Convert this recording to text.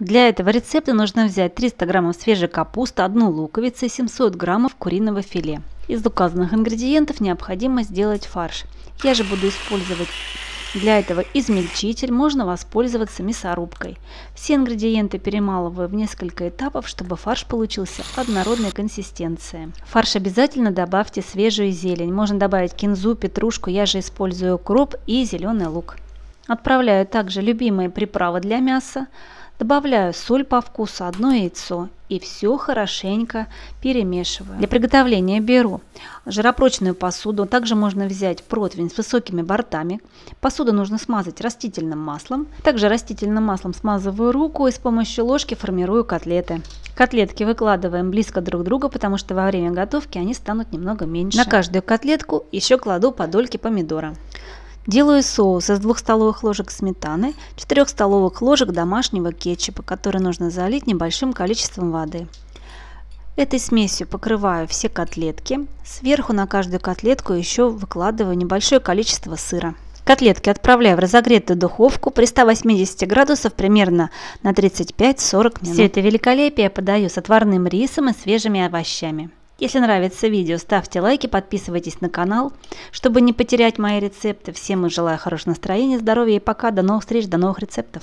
Для этого рецепта нужно взять 300 граммов свежей капусты, одну луковицу и 700 граммов куриного филе. Из указанных ингредиентов необходимо сделать фарш. Я же буду использовать для этого измельчитель, можно воспользоваться мясорубкой. Все ингредиенты перемалываю в несколько этапов, чтобы фарш получился однородной консистенции. Фарш обязательно добавьте свежую зелень. Можно добавить кинзу, петрушку, я же использую укроп и зеленый лук. Отправляю также любимые приправы для мяса, Добавляю соль по вкусу, одно яйцо и все хорошенько перемешиваю. Для приготовления беру жиропрочную посуду. Также можно взять противень с высокими бортами. Посуду нужно смазать растительным маслом. Также растительным маслом смазываю руку и с помощью ложки формирую котлеты. Котлетки выкладываем близко друг к другу, потому что во время готовки они станут немного меньше. На каждую котлетку еще кладу по дольке помидора. Делаю соус из 2 столовых ложек сметаны, 4 столовых ложек домашнего кетчупа, который нужно залить небольшим количеством воды. Этой смесью покрываю все котлетки. Сверху на каждую котлетку еще выкладываю небольшое количество сыра. Котлетки отправляю в разогретую духовку при 180 градусов примерно на 35-40 минут. Все это великолепие подаю с отварным рисом и свежими овощами. Если нравится видео, ставьте лайки, подписывайтесь на канал, чтобы не потерять мои рецепты. Всем желаю хорошего настроения, здоровья и пока. До новых встреч, до новых рецептов.